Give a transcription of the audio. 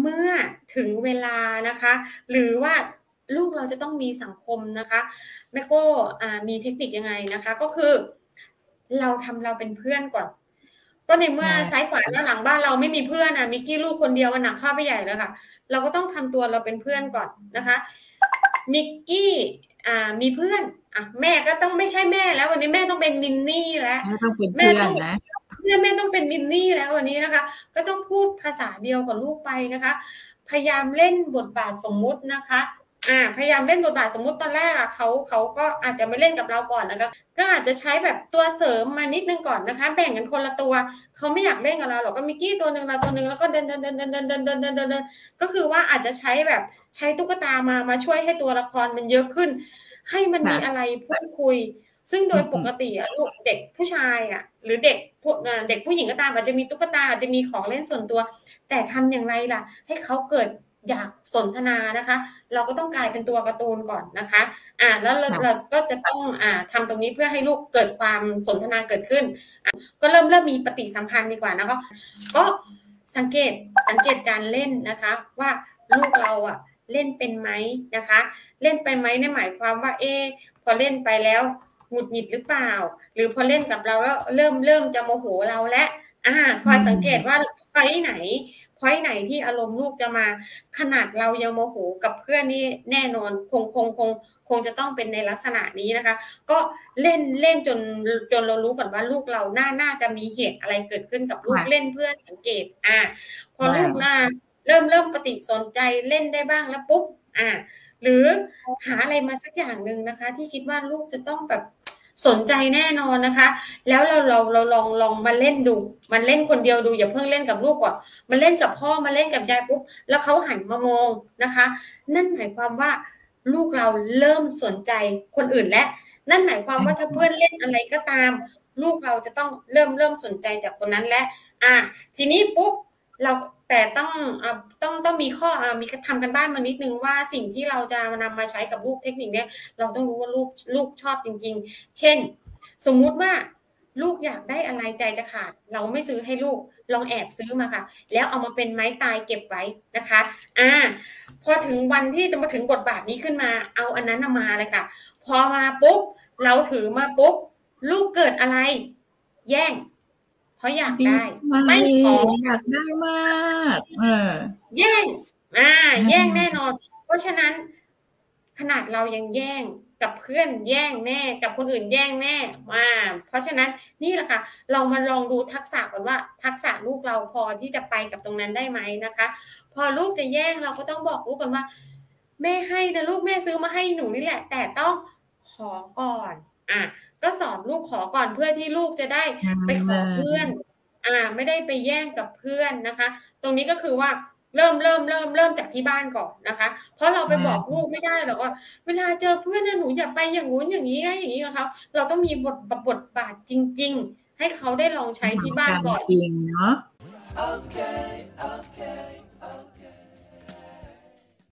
เมื่อถึงเวลานะคะ หรือว่าลูกเราจะต้องมีสังคมนะคะแม่โก้มีเทคนิคยังไงนะคะ ก็คือเราทำเราเป็นเพื่อนก่อนก็ในเมื่อซ้ายขวาหน้าหลังบ้านเราไม่มีเพื่อนอะมิกกี้ลูกคนเดียวมันหนักข้าไปใหญ่แล้วค่ะ เราก็ต้องทำตัวเราเป็นเพื่อนก่อนนะคะมิกกี้อ่ามีเพื่อนอะแม่ก็ต้องไม่ใช่แม่แล้ว วันนี้แม่ต้องเป็นมินนี่แล้วแม่ต้องเป็นเพื่อนนะ แม่แม่ต้องเป็นมินนี่แล้ววันนี้นะคะ ก็ต้องพูดภาษาเดียวกับลูกไปนะคะ พยายามเล่นบทบาทสมมุตินะคะอ่าพยายามเล่นบทบาทสมมุติตอนแรกอะเขาเขาก็อาจจะไม่เล่นกับเราก่อนนะคะก็อาจจะใช้แบบตัวเสริมมานิดนึงก่อนนะคะ แบ่งกันคนละตัวเขาไม่อยากเล่นกับเราหรอกก็มิกกี้ตัวหนึ่งเราตัวหนึ่งแล้วก็เดินเดินเดินเดินเดินเดินเดินเดินเดินเดินก็คือว่าอาจจะใช้แบบใช้ตุ๊กตามามาช่วยให้ตัวละครมันเยอะขึ้น ให้มันมีอะไรพูดคุย ซึ่งโดยปกติอะลูกเด็กผู้ชายอะหรือเด็กพวกเด็กผู้หญิงก็ตามอาจจะมีตุ๊กตาอาจจะมีของเล่นส่วนตัว แต่ทำอย่างไรล่ะ ให้เขาเกิดอยากสนทนานะคะ เราก็ต้องกลายเป็นตัวการ์ตูนก่อนนะคะ อ่าแล้วเราเราก็จะต้องอ่าทำตรงนี้เพื่อให้ลูกเกิดความสนทนาเกิดขึ้น ก็เริ่มเริ่มมีปฏิสัมพันธ์ดีกว่านะคะก็สังเกตสังเกตการเล่นนะคะ ว่าลูกเราอะเล่นเป็นไหมนะคะ เล่นไปไหมในหมายความว่าเอพอเล่นไปแล้ว หงุดหงิดหรือเปล่า หรือพอเล่นกับเราแล้วเริ่มเริ่มจะโมโหเราและอ่าคอยสังเกตว่าไฟไหนพอยไหนที่อารมณ์ลูกจะมาขนาดเรายังโมโหกับเพื่อนนี่แน่นอนคงคงคงคงจะต้องเป็นในลักษณะนี้นะคะ ก็เล่นเล่นจนจนเรารู้ก่อนว่าลูกเราน่าน่าจะมีเหตุอะไรเกิดขึ้นกับลูกเล่นเพื่อสังเกต อ่า พอลูกน่าเริ่มเริ่มปฏิสนใจเล่นได้บ้างแล้วปุ๊บอ่า หรือหาอะไรมาสักอย่างหนึ่งนะคะ ที่คิดว่าลูกจะต้องแบบ สนใจแน่นอนนะคะ แล้วเราเราเราลองลองมาเล่นดู มันเล่นคนเดียวดูอย่าเพิ่งเล่นกับลูกก่อนมาเล่นกับพ่อมาเล่นกับยายปุ๊บแล้วเขาหันมามองนะคะ นั่นหมายความว่าลูกเราเริ่มสนใจคนอื่นและ นั่นหมายความว่าถ้าเพื่อนเล่นอะไรก็ตาม ลูกเราจะต้องเริ่มเริ่มสนใจจากคนนั้นและ อะทีนี้ปุ๊บเรา แต่ต้องต้องต้องมีข้อมีทำกันบ้านมานิดนึงว่าสิ่งที่เราจะนำมาใช้กับลูกเทคนิคเนี้ยเราต้องรู้ว่าลูกลูกชอบจริง ๆ เช่น สมมุติว่าลูกอยากได้อะไรใจจะขาด เราไม่ซื้อให้ลูกลองแอบซื้อมาค่ะ แล้วเอามาเป็นไม้ตายเก็บไว้นะคะอ่าพอถึงวันที่จะมาถึงบทบาทนี้ขึ้นมา เอาอันนั้นมาเลยค่ะ พอมาปุ๊บเราถือมาปุ๊บลูกเกิดอะไร แย่ง เพราะอยากได้ไม่ขออยากได้มากเออแย่งอ่าแย่งแน่นอน เพราะฉะนั้นขนาดเรายังแย่งกับเพื่อนแย่งแน่ กับคนอื่นแย่งแน่มาเพราะฉะนั้นนี่แหละค่ะ เรามาลองดูทักษะก่อนว่า ทักษะลูกเราพอที่จะไปกับตรงนั้นได้ไหมนะคะ พอลูกจะแย่งเราก็ต้องบอกลูกกันว่า แม่ให้นะลูกแม่ซื้อมาให้หนูนี่แหละ แต่ต้องขอก่อนอะก็ส อนลูกขอก่อนเพื่อที่ลูกจะได้ไปขอเพื่อน อ่า ไม่ได้ไปแย่งกับเพื่อนนะคะ ตรงนี้ก็คือว่าเริ่มเริ่มเริ่มเริ่มจากที่บ้านก่อนนะคะ เพราะเราไปบอกลูกไม่ได้หรอกว่า เวลาเจอเพื่อนนะหนูอย่าไปอย่างงู้นอย่างนี้อย่างนี้กับเขาเราต้องมีบทบทบาทจริง ๆ ให้เขาได้ลองใช้ที่บ้านก่อนจริงเนาะ okay, okay.